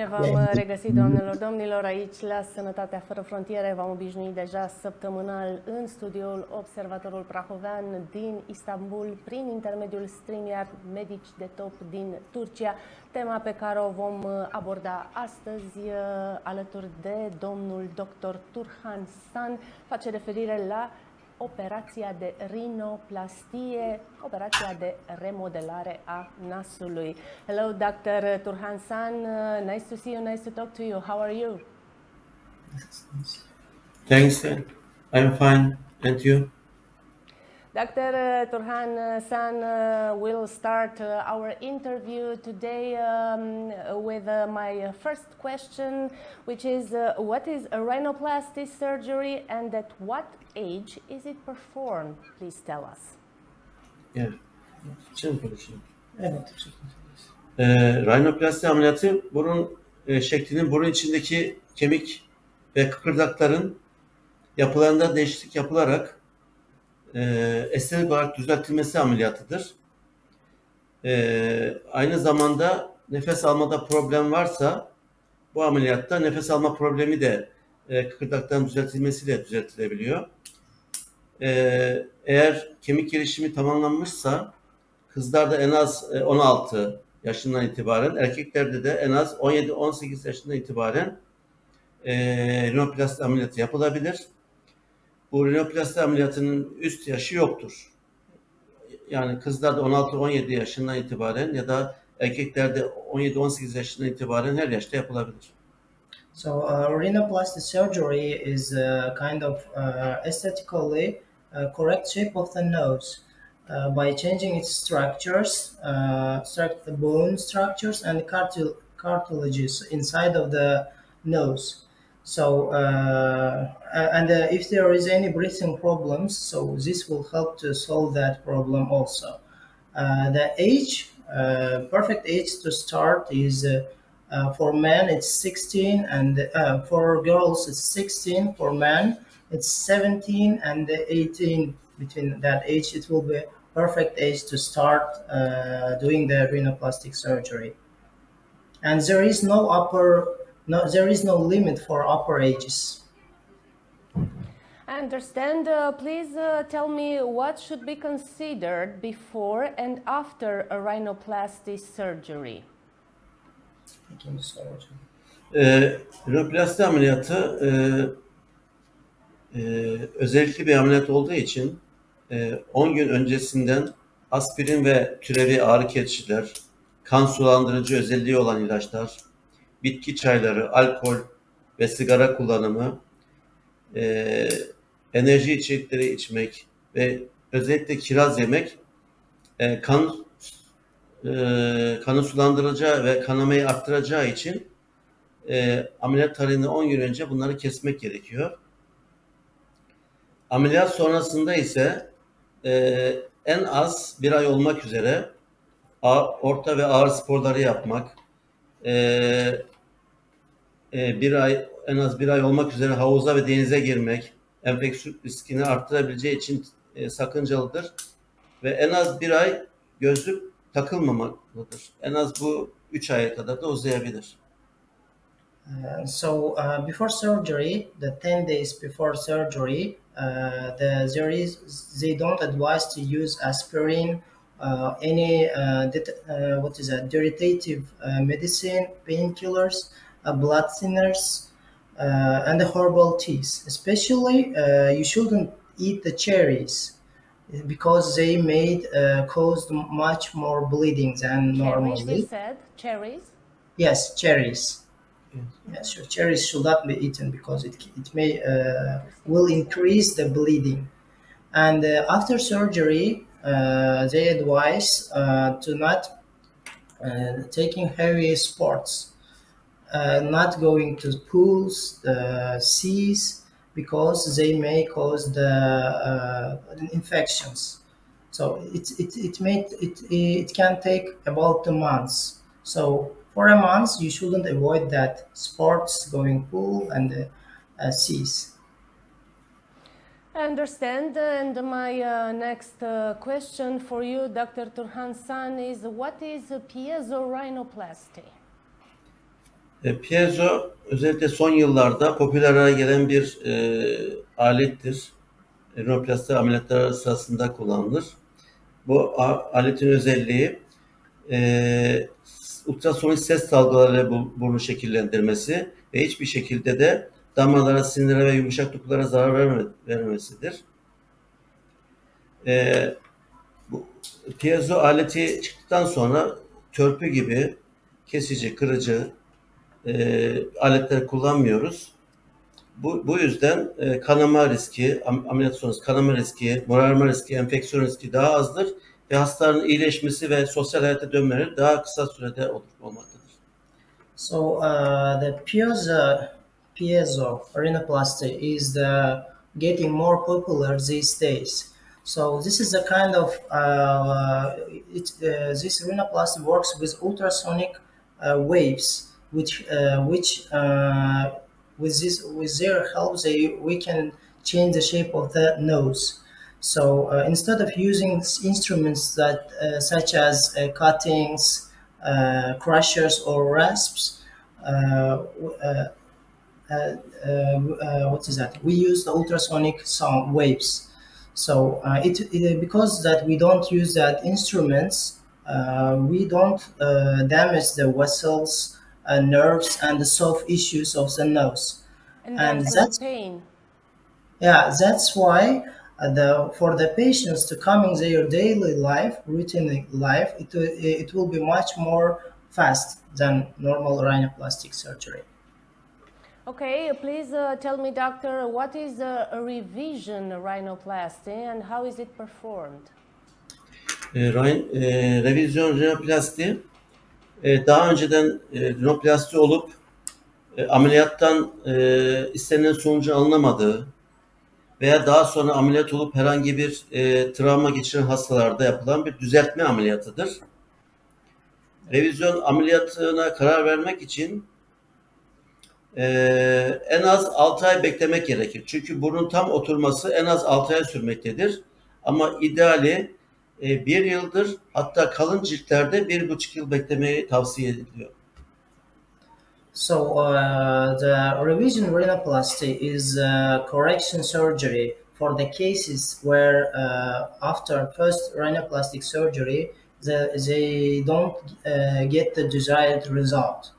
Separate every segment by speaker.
Speaker 1: Bine v-am regăsit, doamnelor, domnilor, aici la Sănătatea Fără Frontiere. V-am obișnuit deja săptămânal în studioul Observatorul Prahovean din Istanbul, prin intermediul StreamYard Medici de Top din Turcia. Tema pe care o vom aborda astăzi alături de domnul dr. Turhan San face referire la operația de rinoplastie, operația de remodelare a nasului. Hello, Dr. Turhan-san. Uh, nice to see you, nice to talk to you. How are you?
Speaker 2: Thanks. I'm fine. And you?
Speaker 1: Dr. Turhan San uh, will start our interview today um, with my first question, which is what is a rhinoplasty surgery and at what age is it performed? Please tell us.
Speaker 2: Yeah. Evet. Ee, rhinoplasti ameliyatı burun e, şeklinin burun içindeki kemik ve kıkırdakların yapılarında değişiklik yapılarak e, estetik olarak düzeltilmesi ameliyatıdır. E, aynı zamanda nefes almada problem varsa bu ameliyatta nefes alma problemi de e, kıkırdaktan düzeltilmesiyle düzeltilebiliyor. E, eğer kemik gelişimi tamamlanmışsa kızlarda en az 16 yaşından itibaren, erkeklerde de en az 17-18 yaşından itibaren e, rinoplasti ameliyatı yapılabilir bu rinoplasti ameliyatının üst yaşı yoktur. Yani kızlarda 16-17 yaşından itibaren ya da erkeklerde 17-18 yaşından itibaren her yaşta yapılabilir.
Speaker 3: So uh, rhinoplasty surgery is a kind of uh, aesthetically uh, correct shape of the nose uh, by changing its structures, uh, the bone structures and cartil cartilages inside of the nose. So, uh, and uh, if there is any breathing problems, so this will help to solve that problem also. Uh, the age, uh, perfect age to start is uh, uh, for men it's 16 and for girls it's 16 for men it's 17 and 18 between that age it will be perfect age to start doing the rhinoplastic surgery and there is no upper no, there is no limit for upper ages.
Speaker 1: I understand. Uh, please uh, tell me what should be considered before and after a rhinoplasty surgery.
Speaker 2: Ee, rinoplasti ameliyatı e, e, özellikle bir ameliyat olduğu için e, 10 gün öncesinden aspirin ve türevi ağrı kesiciler, kan sulandırıcı özelliği olan ilaçlar, bitki çayları, alkol ve sigara kullanımı, e, enerji içecekleri içmek ve özellikle kiraz yemek e, kan e, kanı sulandıracağı ve kanamayı arttıracağı için e, ameliyat tarihine 10 gün önce bunları kesmek gerekiyor. Ameliyat sonrasında ise e, en az bir ay olmak üzere orta ve ağır sporları yapmak, e, e, bir ay en az bir ay olmak üzere havuza ve denize girmek enfeksiyon riskini arttırabileceği için e, sakıncalıdır. Ve en az bir ay gözlük takılmamalıdır. En az bu 3 aya kadar da uzayabilir.
Speaker 3: Uh, so uh, before surgery, the 10 days before surgery, uh, the, is, they don't advise to use aspirin, uh, any uh, uh, what is that, irritative uh, medicine, painkillers, blood thinners, uh, and the herbal teas. Especially, uh, you shouldn't eat the cherries because they made uh, caused much more bleeding than normally.
Speaker 1: Cherries, said cherries.
Speaker 3: Yes, cherries. Yes. yes, sure. Cherries should not be eaten because it it may uh, will increase the bleeding. And uh, after surgery, they advise to not taking heavy sports uh, not going to pools, the seas, because they may cause the uh, infections. So it, it, it, may, it, it can take about a month. So for a month, you shouldn't avoid that sports, going pool and uh, seas.
Speaker 1: I understand. And my uh, next uh, question for you, Dr. Turhan San, is what is piezorhinoplasty?
Speaker 2: E, piezo özellikle son yıllarda popüler hale gelen bir e, alettir. Rinoplasti ameliyatları sırasında kullanılır. Bu aletin özelliği e, ultrasonik ses dalgaları burnu şekillendirmesi ve hiçbir şekilde de damarlara, sinirlere ve yumuşak dokulara zarar verme, vermemesidir. E, bu piezo aleti çıktıktan sonra törpü gibi kesici, kırıcı e, aletler kullanmıyoruz. Bu, bu yüzden e, kanama riski, ameliyat sonrası kanama riski, morarma riski, enfeksiyon riski daha azdır ve hastanın iyileşmesi ve sosyal hayata dönmeleri daha kısa sürede olur, olmaktadır.
Speaker 3: So uh, the piezo, piezo rhinoplasty is the getting more popular these days. So this is a kind of uh, it, uh, this rhinoplasty works with ultrasonic uh, waves, which uh, which uh, with this with their help they we can change the shape of the nose. So uh, instead of using instruments that such as cuttings, crushers, or rasps. Uh, what is that? We use the ultrasonic sound waves. So uh, it, it, because that we don't use that instruments, uh, we don't uh, damage the vessels, uh, nerves, and the soft issues of the nose.
Speaker 1: And, and that's pain.
Speaker 3: Yeah, that's why uh, the for the patients to come in their daily life, routine life, it it will be much more fast than normal rhinoplastic surgery.
Speaker 1: Okay, please uh, tell me, doctor, what is a, a revision rhinoplasty and how is it performed?
Speaker 2: Rein, e, revizyon rinoplasti e, daha önceden e, rinoplasti olup e, ameliyattan e, istenilen sonucu alınamadığı veya daha sonra ameliyat olup herhangi bir e, travma geçiren hastalarda yapılan bir düzeltme ameliyatıdır. Revizyon ameliyatına karar vermek için e, en az 6 ay beklemek gerekir. Çünkü burnun tam oturması en az 6 ay sürmektedir. Ama ideali e, bir yıldır hatta kalın ciltlerde bir buçuk yıl beklemeyi tavsiye ediliyor.
Speaker 3: So uh, the revision rhinoplasty is a correction surgery for the cases where uh, after first rhinoplastic surgery the, they don't uh, get the desired result.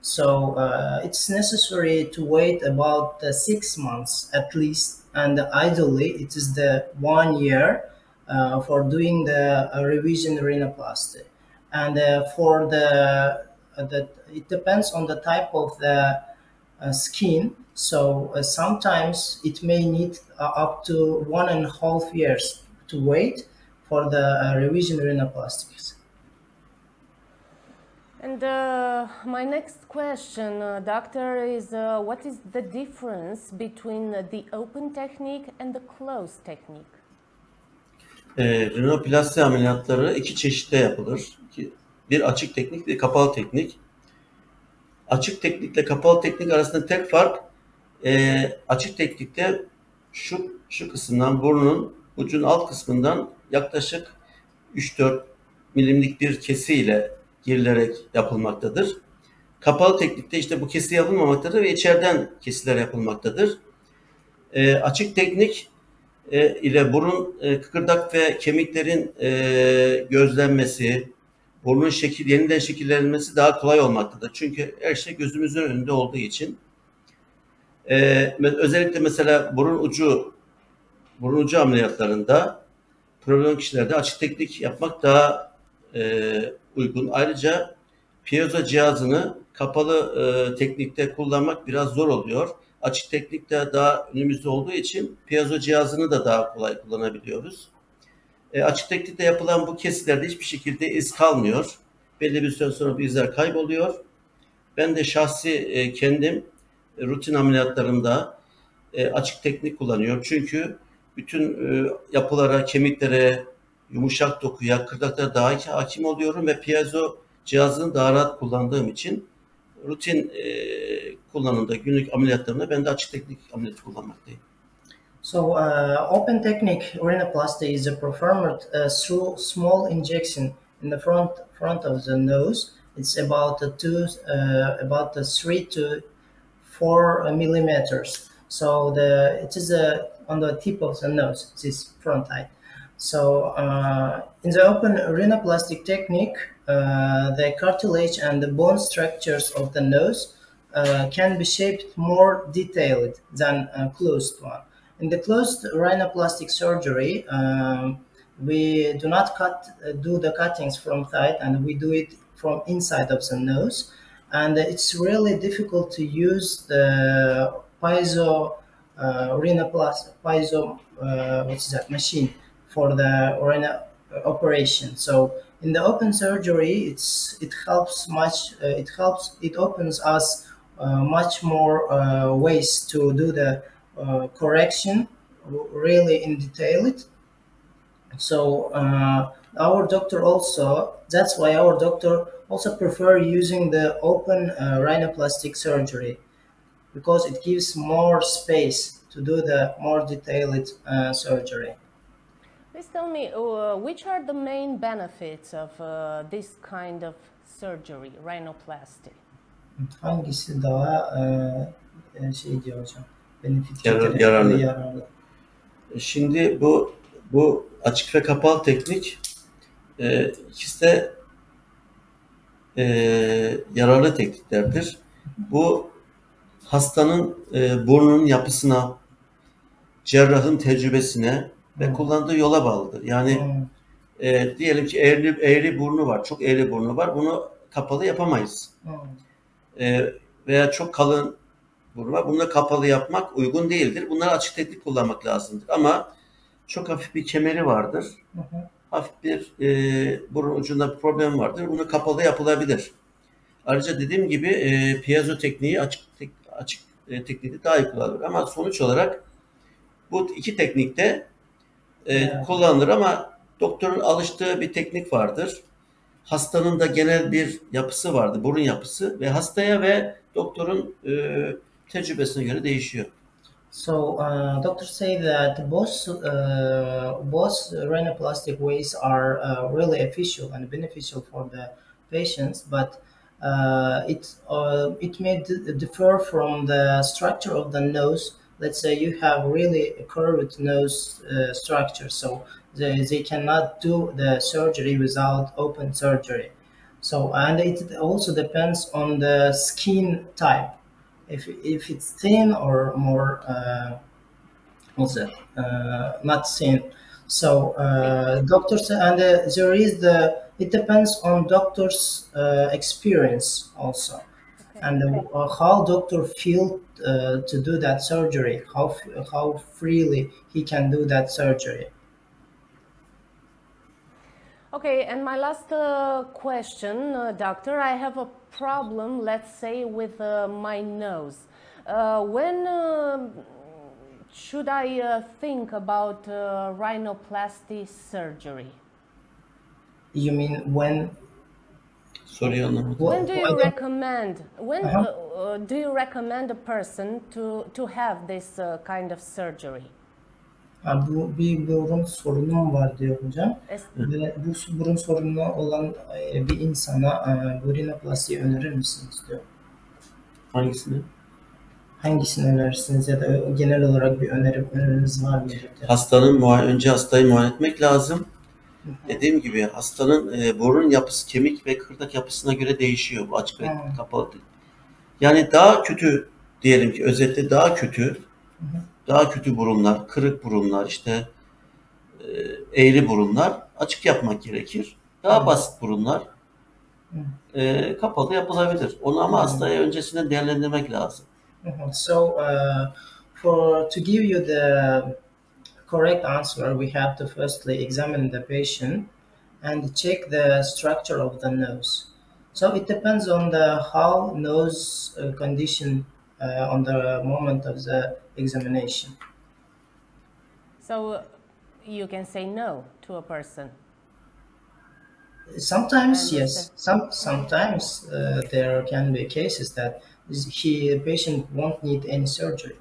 Speaker 3: So uh, it's necessary to wait about uh, six months at least, and ideally it is the one year uh, for doing the uh, revision rhinoplasty. And uh, for the, uh, the, it depends on the type of the skin. So sometimes it may need up to one and a half years to wait for the revision rhinoplasty.
Speaker 1: And uh, my next question, uh, doctor, is uh, what is the difference between the open technique and the closed technique?
Speaker 2: E, rinoplasti ameliyatları iki çeşitte yapılır. Bir açık teknik, bir kapalı teknik. Açık teknikle kapalı teknik arasında tek fark e, açık teknikte şu şu kısımdan burnun ucun alt kısmından yaklaşık 3-4 milimlik bir kesiyle girilerek yapılmaktadır. Kapalı teknikte işte bu kesi yapılmamaktadır ve içeriden kesiler yapılmaktadır. E, açık teknik e, ile burun e, kıkırdak ve kemiklerin e, gözlenmesi, burnun şekil yeniden şekillenmesi daha kolay olmaktadır. Çünkü her şey gözümüzün önünde olduğu için. E, özellikle mesela burun ucu burun ucu ameliyatlarında problem kişilerde açık teknik yapmak daha e, uygun. Ayrıca piezo cihazını kapalı e, teknikte kullanmak biraz zor oluyor. Açık teknikte daha önümüzde olduğu için piezo cihazını da daha kolay kullanabiliyoruz. E, açık teknikte yapılan bu kesilerde hiçbir şekilde iz kalmıyor. Belli bir süre sonra bu izler kayboluyor. Ben de şahsi e, kendim e, rutin ameliyatlarımda e, açık teknik kullanıyorum. Çünkü bütün e, yapılara, kemiklere, yumuşak dokuya, kırdaklara daha iyi hakim oluyorum ve piezo cihazını daha rahat kullandığım için rutin e, kullanımda günlük ameliyatlarımda ben de açık teknik ameliyat kullanmaktayım.
Speaker 3: So uh, open technique rhinoplasty is performed uh, through small injection in the front front of the nose It's about a two, uh, about a three to four millimeters. So the it is a, on the tip of the nose. This front eye. So uh, in the open rhinoplastic technique, uh, the cartilage and the bone structures of the nose uh, can be shaped more detailed than a closed one. In the closed rhinoplastic surgery, um, we do not cut, uh, do the cuttings from side, and we do it from inside of the nose. And it's really difficult to use the piezo uh, rhinoplasty, piezo, uh, what's that machine for the rhino operation. So in the open surgery, it's it helps much. Uh, it helps. It opens us uh, much more uh, ways to do the uh, correction really in detail it so uh, our doctor also that's why our doctor also prefer using the open uh, rhinoplastic surgery because it gives more space to do the more detailed surgery
Speaker 1: please tell me uh, which are the main benefits of uh, this kind of surgery rhinoplasty
Speaker 3: hangisi daha e, şey diyor hocam benefit
Speaker 2: Yarar- yararlı. Şimdi bu bu açık ve kapalı teknik e, ikisi de e, yararlı tekniklerdir. Bu hastanın e, burnunun yapısına, cerrahın tecrübesine ve kullandığı yola bağlıdır. Yani
Speaker 3: Hmm,
Speaker 2: e, diyelim ki eğri, eğri burnu var, çok eğri burnu var. Bunu kapalı yapamayız.
Speaker 3: hmm,
Speaker 2: E, veya çok kalın burnu var. Bunu da kapalı yapmak uygun değildir. Bunları açık teknik kullanmak lazımdır. Ama çok hafif bir kemeri vardır.
Speaker 3: hı hı.
Speaker 2: Hafif bir e, burun ucunda bir problem vardır. Bunu kapalı yapılabilir. Ayrıca dediğim gibi e, piezo tekniği açık tek, açık e, teknikte daha iyi kullanılır. Ama sonuç olarak bu iki teknikte e,
Speaker 3: Evet.
Speaker 2: kullanılır ama doktorun alıştığı bir teknik vardır. Hastanın da genel bir yapısı vardır, burun yapısı ve hastaya ve doktorun e, tecrübesine göre değişiyor.
Speaker 3: So uh, doctors say that both uh, both rhinoplastic ways are uh, really efficient and beneficial for the patients, but uh, it uh, it may differ from the structure of the nose. Let's say you have really a curved nose uh, structure, so they, they cannot do the surgery without open surgery. So and it also depends on the skin type. If, if it's thin or more uh, what's that? Uh, not thin. So uh, doctors and uh, there is the it depends on doctor's uh, experience also and uh, how doctor feel uh, to do that surgery how how freely he can do that surgery
Speaker 1: Okay, and my last uh, question, uh, doctor. I have a problem, let's say, with uh, my nose. Uh, when um should I uh, think about uh, rhinoplasty surgery?
Speaker 3: you mean when
Speaker 2: Soruyu anlamadım.
Speaker 1: When do you recommend? When
Speaker 3: Uh-huh.
Speaker 1: uh, uh, do you recommend a person to to have this uh, kind of surgery?
Speaker 3: Ha, bu bir burun sorunum var diyor hocam. Bu burun sorunu olan e, bir insana e, bu rinoplasti önerir misiniz diyor.
Speaker 2: Hangisini?
Speaker 3: Hangisini önerirsiniz ya da genel olarak bir öneri, öneriniz var mı?
Speaker 2: Hastanın önce hastayı muayene etmek lazım. Dediğim gibi hastanın e, burun yapısı, kemik ve kıkırdak yapısına göre değişiyor bu açık ve
Speaker 3: Hmm.
Speaker 2: kapalı. Yani daha kötü diyelim ki özetle daha kötü, daha kötü burunlar, kırık burunlar, işte e, eğri burunlar açık yapmak gerekir. Daha
Speaker 3: Hmm.
Speaker 2: basit burunlar e, kapalı yapılabilir. Onu ama hastaya öncesinde değerlendirmek lazım.
Speaker 3: So, uh, for to give you the correct answer, we have to firstly examine the patient and check the structure of the nose. So it depends on the how nose uh, condition uh, on the moment of the examination.
Speaker 1: So you can say no to a person.
Speaker 3: Sometimes yes, some sometimes uh, there can be cases that he the patient won't need any surgery.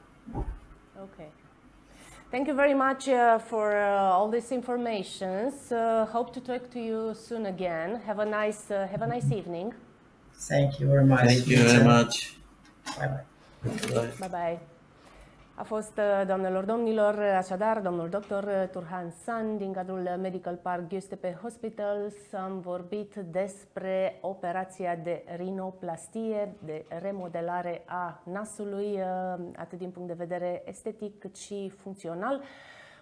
Speaker 1: Okay. Thank you very much uh, for uh, all this information. Uh, hope to talk to you soon again. Have a nice uh, have a nice evening.
Speaker 3: Thank you very much.
Speaker 2: Thank you very much.
Speaker 3: Bye bye.
Speaker 2: Bye.
Speaker 1: Bye bye! A fost, uh, doamnelor domnilor, așadar, domnul doctor Turhan San din cadrul Medical Park Giuseppe Hospitals. Am vorbit despre operația de rinoplastie, de remodelare a nasului, uh, atât din punct de vedere estetic cât și funcțional.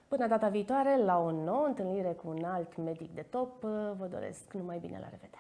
Speaker 1: Până data viitoare, la o nouă întâlnire cu un alt medic de top, uh, vă doresc numai bine la revedere!